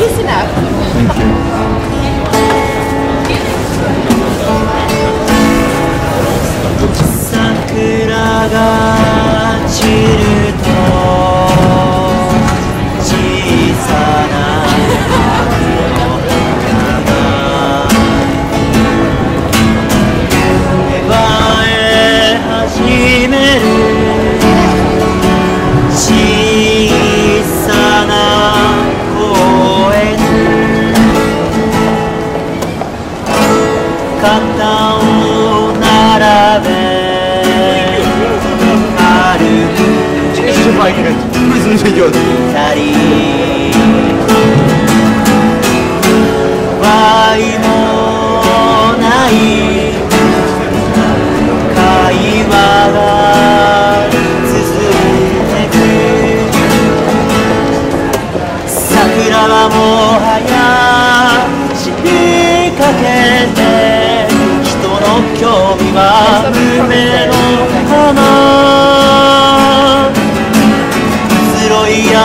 Listen up. Thank you. 肩を並べ歩く人もない会話が桜はもはや死にかけての興味は夢の花強い安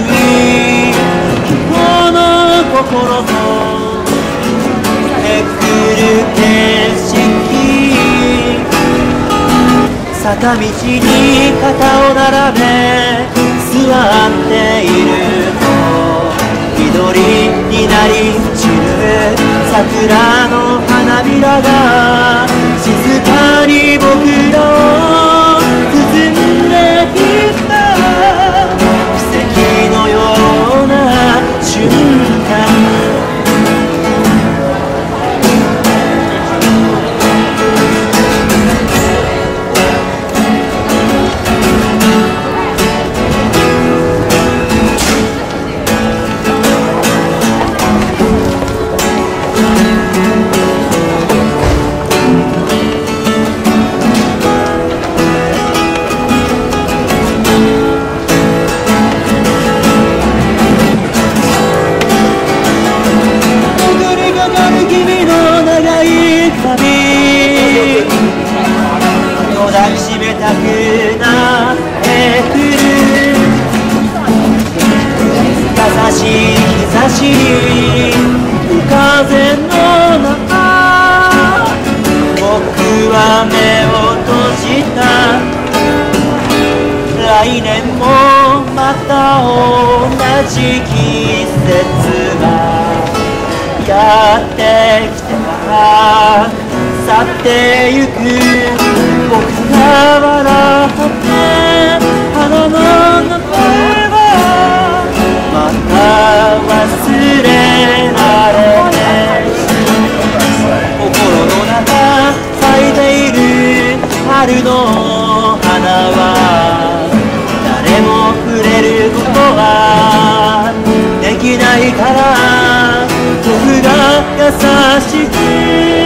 い今日の心とめくる景色。坂道に肩を並べ座っていると緑になり散る。桜の花びらが静かに僕ら風の中僕は目を閉じた。来年もまた同じ季節がやってきてから去ってゆく僕が笑ってないから僕が優しく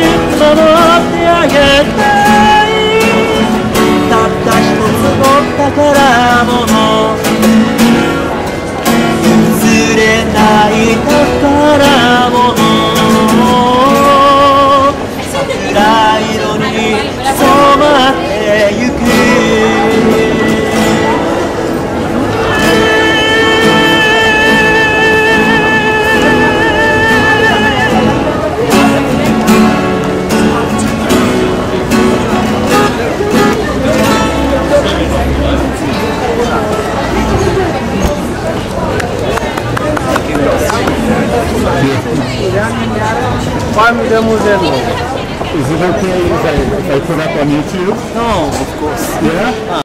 5 demos in. Is it okay if I, if I put up on YouTube? No, of course. Yeah?